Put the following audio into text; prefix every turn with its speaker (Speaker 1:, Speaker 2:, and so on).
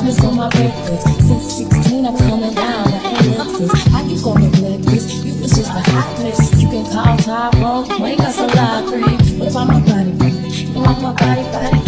Speaker 1: diamonds on my breakfast. Since 16, I'm coming down to annexes. How you gonna neglect this? You was just a hotness. You can call Tyrone, make us a lot of cream. What's on my body, baby? You want my body, body?